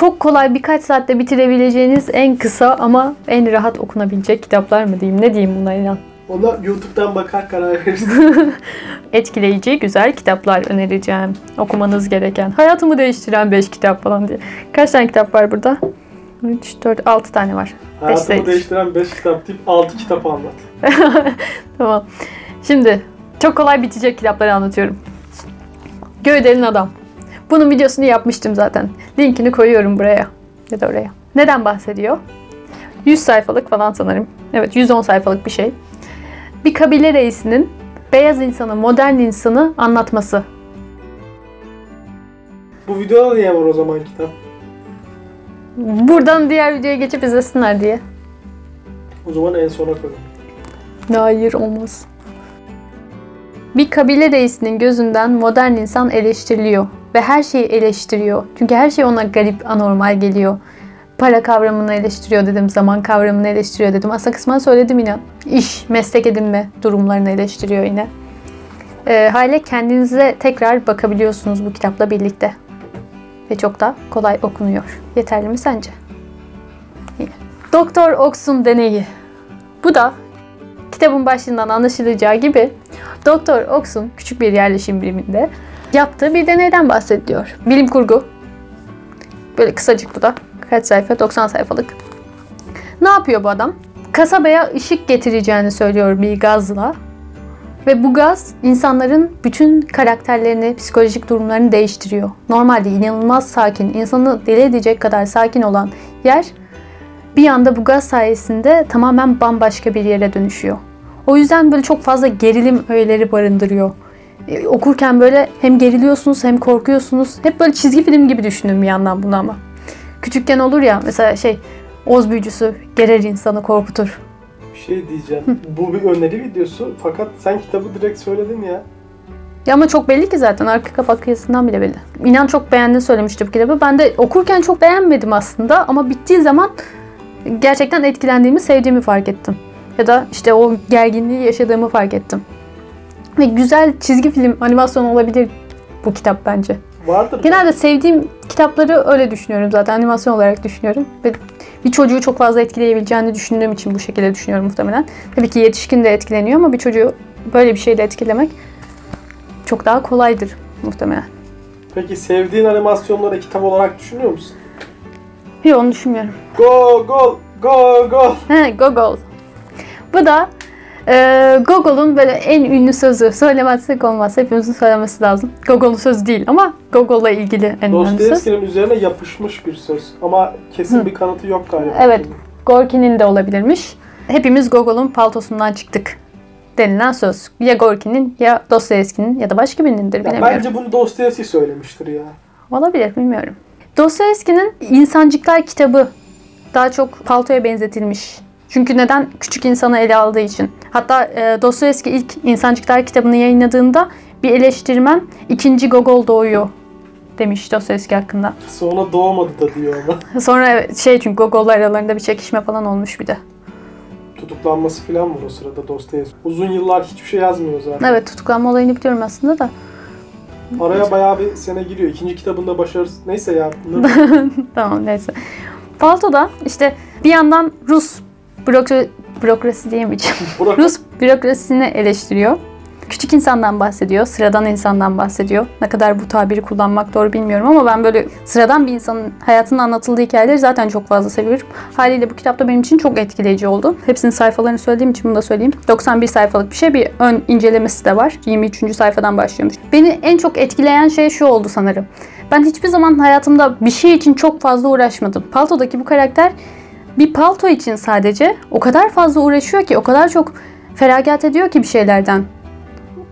çok kolay birkaç saatte bitirebileceğiniz en kısa ama en rahat okunabilecek kitaplar mı diyeyim? Ne diyeyim buna inan? Ona YouTube'dan bakar karar verirsin. Etkileyici, güzel kitaplar önereceğim. Okumanız gereken. Hayatımı değiştiren 5 kitap falan diye. Kaç tane kitap var burada? 3, 4, 6 tane var. Hayatımı sayı. değiştiren 5 kitap deyip 6 kitap anlat. Tamam. Şimdi çok kolay bitecek kitapları anlatıyorum. Gövdeli Adam. Bunun videosunu yapmıştım zaten. Linkini koyuyorum buraya. Ya da oraya. Neden bahsediyor? 100 sayfalık falan sanırım. Evet 110 sayfalık bir şey. Bir kabile reisinin beyaz insanı, modern insanı anlatması. Bu videoda niye var o zaman kitap? Buradan diğer videoya geçip izlesinler diye. O zaman en sona koyalım. Hayır olmaz. Bir kabile reisinin gözünden modern insan eleştiriliyor ve her şeyi eleştiriyor. Çünkü her şey ona garip, anormal geliyor. Para kavramını eleştiriyor dedim, zaman kavramını eleştiriyor dedim. Aslında kısmen söyledim yine. İş, meslek edinme durumlarını eleştiriyor yine. Ee, hale kendinize tekrar bakabiliyorsunuz bu kitapla birlikte. Ve çok da kolay okunuyor. Yeterli mi sence? Doktor Ox'un deneyi. Bu da kitabın başından anlaşılacağı gibi Doktor Ox'un küçük bir yerleşim biriminde yaptığı bir deneyden bahsediliyor. Bilim kurgu. Böyle kısacık bu da. Kaç sayfa? 90 sayfalık. Ne yapıyor bu adam? Kasabaya ışık getireceğini söylüyor bir gazla. Ve bu gaz insanların bütün karakterlerini, psikolojik durumlarını değiştiriyor. Normalde inanılmaz sakin, insanı deli edecek kadar sakin olan yer bir anda bu gaz sayesinde tamamen bambaşka bir yere dönüşüyor. O yüzden böyle çok fazla gerilim öğeleri barındırıyor. E, okurken böyle hem geriliyorsunuz hem korkuyorsunuz. Hep böyle çizgi film gibi düşünün bir yandan bunu ama. Küçükken olur ya mesela şey Oz büyücüsü gerer insanı korkutur. Bir şey diyeceğim. Bu bir öneri videosu fakat sen kitabı direkt söyledin ya. Ya ama çok belli ki zaten arka kapak kıyasından bile belli. İnan çok beğendiğini söylemişti bu kitabı. Ben de okurken çok beğenmedim aslında ama bittiği zaman gerçekten etkilendiğimi, sevdiğimi fark ettim. Ya da işte o gerginliği yaşadığımı fark ettim. Ve güzel çizgi film, animasyon olabilir bu kitap bence. Vardır. Genelde sevdiğim kitapları öyle düşünüyorum zaten. Animasyon olarak düşünüyorum. Ve bir çocuğu çok fazla etkileyebileceğini düşündüğüm için bu şekilde düşünüyorum muhtemelen. Tabii ki yetişkin de etkileniyor ama bir çocuğu böyle bir şeyle etkilemek çok daha kolaydır muhtemelen. Peki sevdiğin animasyonları kitap olarak düşünüyor musun? Yok onu düşünmüyorum. Go go go go. He, Gogol. Bu da e, Gogol'un böyle en ünlü sözü. Söylemezsek olmaz. Hepimizin söylemesi lazım. Gogol'un sözü değil ama Gogol'la ilgili en önemli söz. Dostoyevski'nin üzerine yapışmış bir söz. Ama kesin Hı. bir kanıtı yok galiba. Evet. Gorki'nin de olabilirmiş. Hepimiz Gogol'un paltosundan çıktık denilen söz. Ya Gorki'nin ya Dostoyevski'nin ya da başka birinindir Ya bilemiyorum. bence bunu Dostoyevski söylemiştir ya. Olabilir bilmiyorum. Dostoyevski'nin İnsancıklar kitabı daha çok paltoya benzetilmiş. Çünkü neden? Küçük insanı ele aldığı için. Hatta e, Dostoyevski ilk İnsancıklar kitabını yayınladığında bir eleştirmen ikinci Gogol doğuyor demiş Dostoyevski hakkında. Sonra doğmadı da diyor ama. Sonra evet, şey çünkü Gogol'la aralarında bir çekişme falan olmuş bir de. Tutuklanması falan var o sırada Dostoyevski. Uzun yıllar hiçbir şey yazmıyor zaten. Evet tutuklanma olayını biliyorum aslında da. Araya bayağı bir sene giriyor. İkinci kitabında başarısız. Neyse ya. tamam neyse. Palto'da işte bir yandan Rus bürokra- bürokrasi diyemeyeceğim. Rus bürokrasisini eleştiriyor. Küçük insandan bahsediyor, sıradan insandan bahsediyor. Ne kadar bu tabiri kullanmak doğru bilmiyorum ama ben böyle sıradan bir insanın hayatının anlatıldığı hikayeleri zaten çok fazla seviyorum. Haliyle bu kitapta benim için çok etkileyici oldu. Hepsinin sayfalarını söylediğim için bunu da söyleyeyim. 91 sayfalık bir şey, bir ön incelemesi de var. 23. sayfadan başlıyormuş. Beni en çok etkileyen şey şu oldu sanırım. Ben hiçbir zaman hayatımda bir şey için çok fazla uğraşmadım. Palto'daki bu karakter bir palto için sadece o kadar fazla uğraşıyor ki, o kadar çok feragat ediyor ki bir şeylerden.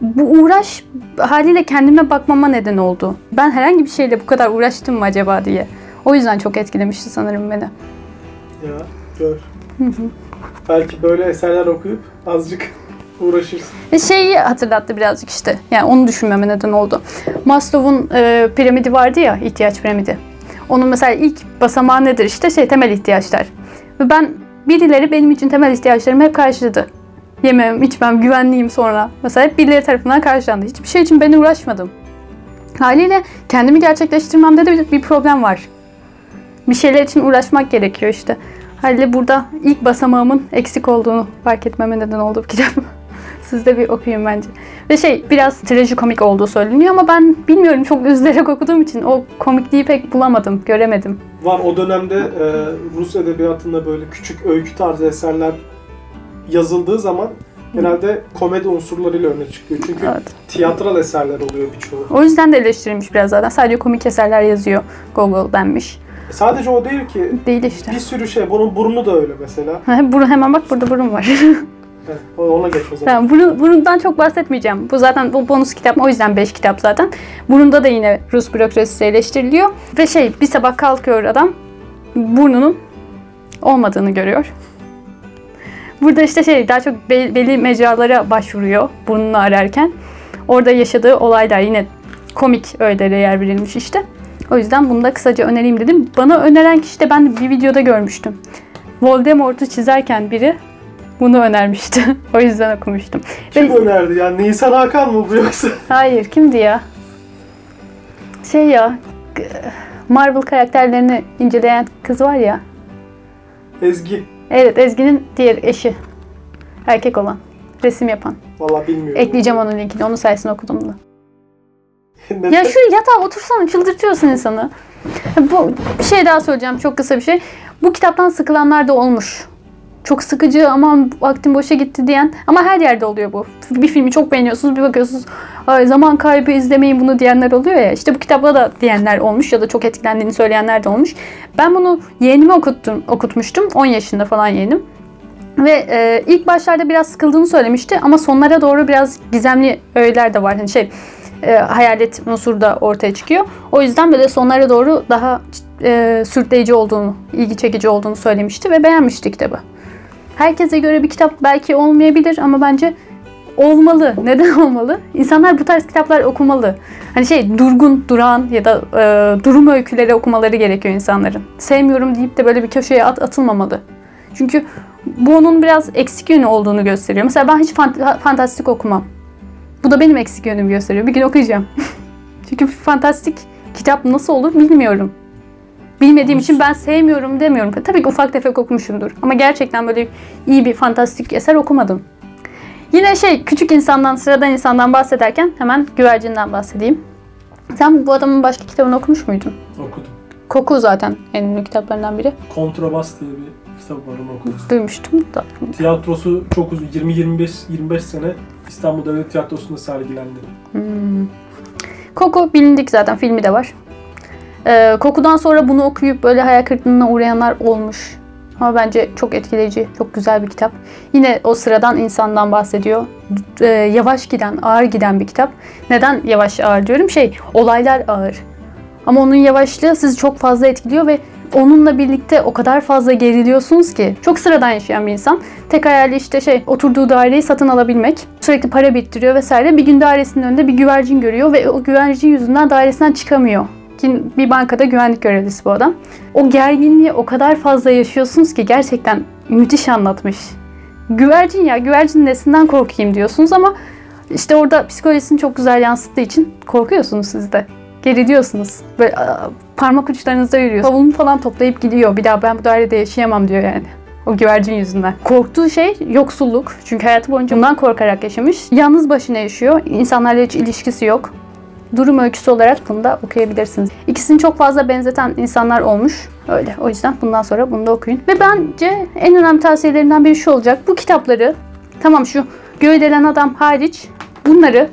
Bu uğraş haliyle kendime bakmama neden oldu. Ben herhangi bir şeyle bu kadar uğraştım mı acaba diye. O yüzden çok etkilemişti sanırım beni. ya gör. Belki böyle eserler okuyup azıcık uğraşırsın. Ve şeyi hatırlattı birazcık işte. Yani onu düşünmeme neden oldu. Maslow'un e, piramidi vardı ya, ihtiyaç piramidi. Onun mesela ilk basamağı nedir işte şey temel ihtiyaçlar. Ve ben birileri benim için temel ihtiyaçlarımı hep karşıladı. Yemem, içmem, güvenliğim sonra. Mesela hep birileri tarafından karşılandı. Hiçbir şey için ben uğraşmadım. Haliyle kendimi gerçekleştirmemde de bir, bir problem var. bir şeyler için uğraşmak gerekiyor işte. Halde burada ilk basamağımın eksik olduğunu fark etmeme neden oldu bu kitap. Siz de bir okuyun bence. Ve şey biraz trajikomik olduğu söyleniyor ama ben bilmiyorum çok üzülerek okuduğum için o komikliği pek bulamadım, göremedim. Var o dönemde e, Rus edebiyatında böyle küçük öykü tarzı eserler yazıldığı zaman genelde komedi unsurlarıyla öne çıkıyor. Çünkü Evet. tiyatral eserler oluyor birçoğu. O yüzden de eleştirilmiş biraz zaten. Sadece komik eserler yazıyor Gogol denmiş. Sadece o değil ki Değil işte. bir sürü şey. Bunun burnu da öyle mesela. Burun hemen bak burada burun var. Ona geç o zaman. Tamam, burun, burundan çok bahsetmeyeceğim. Bu zaten bu bonus kitap o yüzden 5 kitap zaten. Burunda da yine Rus bürokrasisi eleştiriliyor. Ve şey bir sabah kalkıyor adam burnunun olmadığını görüyor. Burada işte şey daha çok be- belli mecralara başvuruyor burnunu ararken. Orada yaşadığı olaylar yine komik öğelere yer verilmiş işte. O yüzden bunu da kısaca önereyim dedim. Bana öneren kişi de ben bir videoda görmüştüm. Voldemort'u çizerken biri bunu önermişti. o yüzden okumuştum. Kim Ve- önerdi ya? Nisan Hakan mı bu yoksa? Hayır, kimdi ya? Şey ya, Marvel karakterlerini inceleyen kız var ya. Ezgi. Evet, Ezgi'nin diğer eşi. Erkek olan. Resim yapan. Vallahi bilmiyorum. Ekleyeceğim onun linkini. Onun sayesinde okudum da. Ya şu yatağa otursana çıldırtıyorsun insanı. Bu bir şey daha söyleyeceğim çok kısa bir şey. Bu kitaptan sıkılanlar da olmuş. Çok sıkıcı aman vaktim boşa gitti diyen ama her yerde oluyor bu. Bir filmi çok beğeniyorsunuz bir bakıyorsunuz zaman kaybı izlemeyin bunu diyenler oluyor ya. İşte bu kitapta da diyenler olmuş ya da çok etkilendiğini söyleyenler de olmuş. Ben bunu yeğenime okuttum, okutmuştum. 10 yaşında falan yeğenim. Ve e, ilk başlarda biraz sıkıldığını söylemişti ama sonlara doğru biraz gizemli öğeler de var. Hani şey e, hayalet unsuru da ortaya çıkıyor. O yüzden böyle sonlara doğru daha e, sürükleyici olduğunu, ilgi çekici olduğunu söylemişti ve beğenmişti kitabı. Herkese göre bir kitap belki olmayabilir ama bence olmalı. Neden olmalı? İnsanlar bu tarz kitaplar okumalı. Hani şey durgun, duran ya da e, durum öyküleri okumaları gerekiyor insanların. Sevmiyorum deyip de böyle bir köşeye at, atılmamalı. Çünkü bu onun biraz eksik yönü olduğunu gösteriyor. Mesela ben hiç fant- fantastik okumam. Bu da benim eksik yönümü gösteriyor. Bir gün okuyacağım. Çünkü fantastik kitap nasıl olur bilmiyorum. Bilmediğim için ben sevmiyorum demiyorum. Tabii ki ufak tefek okumuşumdur. Ama gerçekten böyle iyi bir fantastik eser okumadım. Yine şey küçük insandan, sıradan insandan bahsederken hemen güvercinden bahsedeyim. Sen bu adamın başka kitabını okumuş muydun? Okudum. Koku zaten en ünlü kitaplarından biri. Kontrabas diye bir kitap var onu okudum. Duymuştum da. Tiyatrosu çok uzun. 20-25 25 sene İstanbul Devlet Tiyatrosu'nda sergilendi. Hmm. Koku bilindik zaten filmi de var. Ee, kokudan sonra bunu okuyup böyle hayal kırıklığına uğrayanlar olmuş. Ama bence çok etkileyici, çok güzel bir kitap. Yine o sıradan insandan bahsediyor. Ee, yavaş giden, ağır giden bir kitap. Neden yavaş ağır diyorum? Şey, olaylar ağır. Ama onun yavaşlığı sizi çok fazla etkiliyor ve onunla birlikte o kadar fazla geriliyorsunuz ki. Çok sıradan yaşayan bir insan. Tek hayali işte şey oturduğu daireyi satın alabilmek. Sürekli para biriktiriyor vesaire. Bir gün dairesinin önünde bir güvercin görüyor ve o güvercin yüzünden dairesinden çıkamıyor. Bir bankada güvenlik görevlisi bu adam. O gerginliği o kadar fazla yaşıyorsunuz ki gerçekten müthiş anlatmış. Güvercin ya güvercin nesinden korkayım diyorsunuz ama işte orada psikolojisini çok güzel yansıttığı için korkuyorsunuz siz de. Geriliyorsunuz. Böyle parmak uçlarınızda yürüyor. Bavulunu falan toplayıp gidiyor. Bir daha ben bu dairede yaşayamam diyor yani. O güvercin yüzünden. Korktuğu şey yoksulluk. Çünkü hayatı boyunca bundan korkarak yaşamış. Yalnız başına yaşıyor. İnsanlarla hiç ilişkisi yok. Durum öyküsü olarak bunu da okuyabilirsiniz. İkisini çok fazla benzeten insanlar olmuş. Öyle. O yüzden bundan sonra bunu da okuyun. Ve bence en önemli tavsiyelerinden biri şu olacak. Bu kitapları tamam şu Göğdelen Adam hariç bunları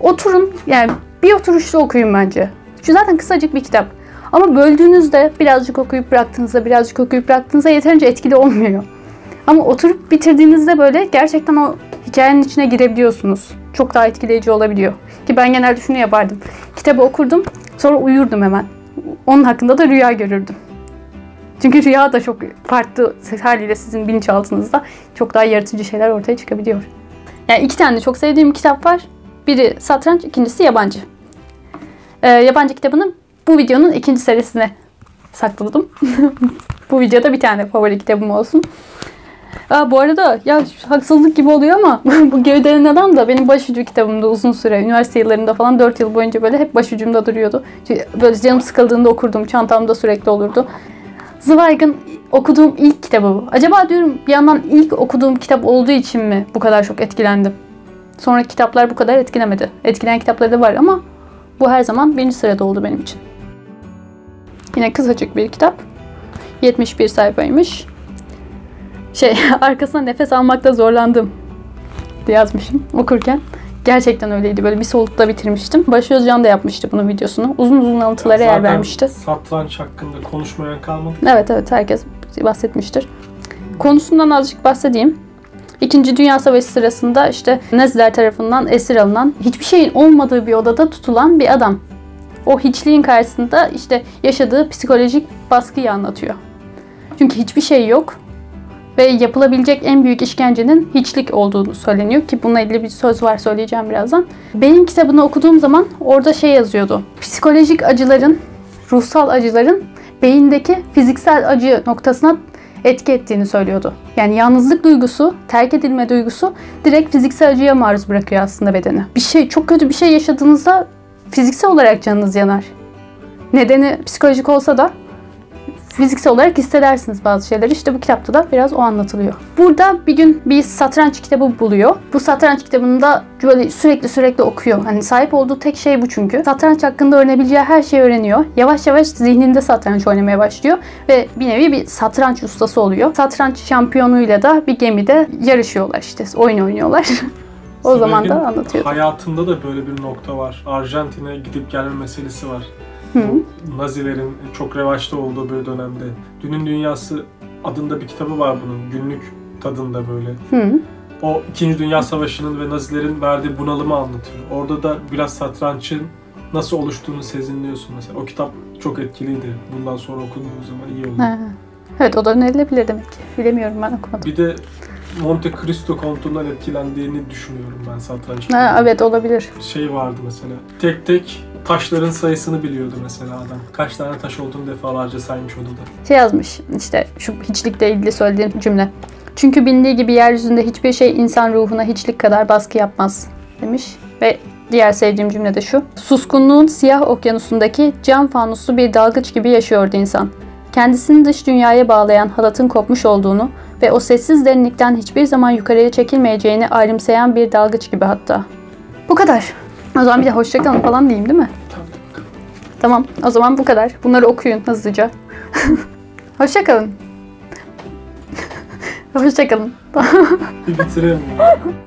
oturun yani bir oturuşta okuyun bence. Şu zaten kısacık bir kitap. Ama böldüğünüzde birazcık okuyup bıraktığınızda birazcık okuyup bıraktığınızda yeterince etkili olmuyor. Ama oturup bitirdiğinizde böyle gerçekten o hikayenin içine girebiliyorsunuz. Çok daha etkileyici olabiliyor. Ki ben genelde şunu yapardım. Kitabı okurdum sonra uyurdum hemen. Onun hakkında da rüya görürdüm. Çünkü rüya da çok farklı haliyle sizin bilinçaltınızda çok daha yaratıcı şeyler ortaya çıkabiliyor. Yani iki tane çok sevdiğim kitap var. Biri satranç, ikincisi yabancı. Ee, yabancı kitabını bu videonun ikinci serisine sakladım. bu videoda bir tane favori kitabım olsun. Aa, bu arada ya haksızlık gibi oluyor ama bu Gövdelen Adam da benim başucu kitabımda uzun süre. Üniversite yıllarında falan 4 yıl boyunca böyle hep başucumda duruyordu. Böyle canım sıkıldığında okurdum. Çantamda sürekli olurdu. Zweig'ın okuduğum ilk kitabı bu. Acaba diyorum bir yandan ilk okuduğum kitap olduğu için mi bu kadar çok etkilendim? Sonra kitaplar bu kadar etkilemedi. Etkileyen kitapları da var ama bu her zaman birinci sırada oldu benim için. Yine kısacık bir kitap. 71 sayfaymış. Şey, arkasına nefes almakta zorlandım diye yazmışım okurken. Gerçekten öyleydi. Böyle bir solukta bitirmiştim. Baş Özcan da yapmıştı bunun videosunu. Uzun uzun alıntılara yer vermişti. Satranç hakkında konuşmayan kalmadı. Evet evet herkes bahsetmiştir. Konusundan azıcık bahsedeyim. İkinci Dünya Savaşı sırasında işte Naziler tarafından esir alınan, hiçbir şeyin olmadığı bir odada tutulan bir adam. O hiçliğin karşısında işte yaşadığı psikolojik baskıyı anlatıyor. Çünkü hiçbir şey yok ve yapılabilecek en büyük işkencenin hiçlik olduğunu söyleniyor ki bununla ilgili bir söz var söyleyeceğim birazdan. Benim kitabını okuduğum zaman orada şey yazıyordu. Psikolojik acıların, ruhsal acıların beyindeki fiziksel acı noktasına etki ettiğini söylüyordu. Yani yalnızlık duygusu, terk edilme duygusu direkt fiziksel acıya maruz bırakıyor aslında bedeni. Bir şey çok kötü bir şey yaşadığınızda fiziksel olarak canınız yanar. Nedeni psikolojik olsa da fiziksel olarak hissedersiniz bazı şeyleri. İşte bu kitapta da biraz o anlatılıyor. Burada bir gün bir satranç kitabı buluyor. Bu satranç kitabını da böyle sürekli sürekli okuyor. Hani sahip olduğu tek şey bu çünkü. Satranç hakkında öğrenebileceği her şeyi öğreniyor. Yavaş yavaş zihninde satranç oynamaya başlıyor ve bir nevi bir satranç ustası oluyor. Satranç şampiyonuyla da bir gemide yarışıyorlar işte. Oyun oynuyorlar. o zaman da anlatıyor. Hayatında da böyle bir nokta var. Arjantin'e gidip gelme meselesi var. Hı. Nazilerin çok revaçta olduğu bir dönemde. Dünün Dünyası adında bir kitabı var bunun. Günlük tadında böyle. Hı. O 2. Dünya Savaşı'nın ve Nazilerin verdiği bunalımı anlatıyor. Orada da biraz satrançın nasıl oluştuğunu sezinliyorsun mesela. O kitap çok etkiliydi. Bundan sonra okunduğu zaman iyi olur. Ha. Evet o da önerilebilir demek ki. Bilemiyorum ben okumadım. Bir de Monte Cristo kontundan etkilendiğini düşünüyorum ben satranç. Ha, evet olabilir. Şey vardı mesela. Tek tek taşların sayısını biliyordu mesela adam. Kaç tane taş olduğunu defalarca saymış odada. Şey yazmış işte şu hiçlikle ilgili söylediğim cümle. Çünkü bilindiği gibi yeryüzünde hiçbir şey insan ruhuna hiçlik kadar baskı yapmaz demiş. Ve diğer sevdiğim cümle de şu. Suskunluğun siyah okyanusundaki cam fanuslu bir dalgıç gibi yaşıyordu insan. Kendisini dış dünyaya bağlayan halatın kopmuş olduğunu ve o sessiz derinlikten hiçbir zaman yukarıya çekilmeyeceğini ayrımsayan bir dalgıç gibi hatta. Bu kadar. O zaman bir de hoşçakalın falan diyeyim değil mi? Bakalım. Tamam o zaman bu kadar. Bunları okuyun hızlıca. Hoşçakalın. Hoşçakalın. Bir bitirelim.